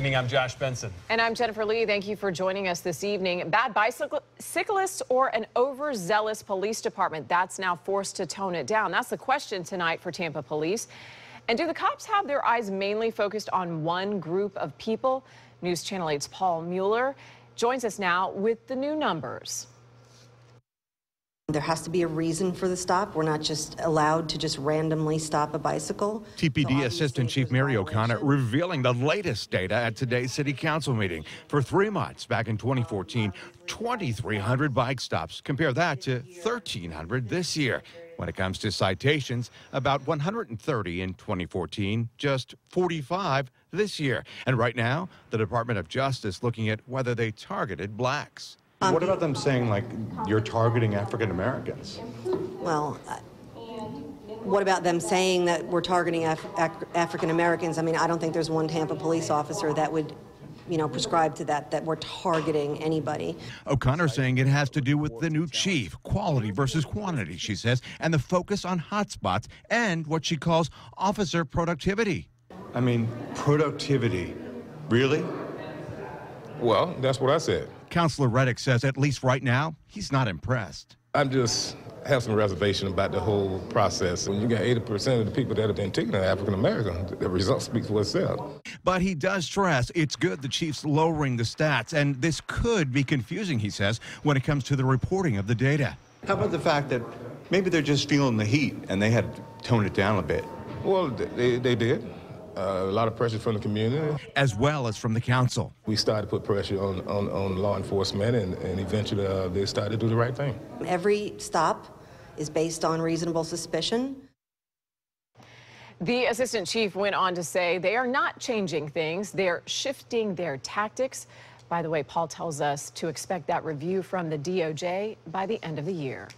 evening. I'm Josh Benson. And I'm Jennifer Leigh. Thank you for joining us this evening. Bad bicyclists or an overzealous police department that's now forced to tone it down. That's the question tonight for Tampa police. And do the cops have their eyes mainly focused on one group of people? News Channel 8's Paul Mueller joins us now with the new numbers. There has to be a reason for the stop. We're not just allowed to just randomly stop a bicycle. TPD so Assistant Chief Mary O'Connor revealing the latest data at today's City Council meeting. For three months back in 2014, 2,300 bike stops. Compare that to 1,300 this year. When it comes to citations, about 130 in 2014, just 45 this year. And right now, the Department of Justice looking at whether they targeted blacks. Um, what about them saying, like, you're targeting African Americans? Well, uh, what about them saying that we're targeting Af Af African Americans? I mean, I don't think there's one Tampa police officer that would you know, prescribe to that, that we're targeting anybody. O'Connor saying it has to do with the new chief, quality versus quantity, she says, and the focus on hotspots and what she calls officer productivity. I mean, productivity. Really? Well, that's what I said. Councilor Reddick says at least right now, he's not impressed. I'm just have some reservation about the whole process. When you got 80% of the people that have been taken are African American, the result speaks for itself. But he does stress it's good the chief's lowering the stats, and this could be confusing, he says, when it comes to the reporting of the data. How about the fact that maybe they're just feeling the heat and they had to tone it down a bit? Well, they, they did. Uh, a lot of pressure from the community. As well as from the council. We started to put pressure on, on, on law enforcement, and, and eventually uh, they started to do the right thing. Every stop is based on reasonable suspicion. The assistant chief went on to say they are not changing things, they're shifting their tactics. By the way, Paul tells us to expect that review from the DOJ by the end of the year.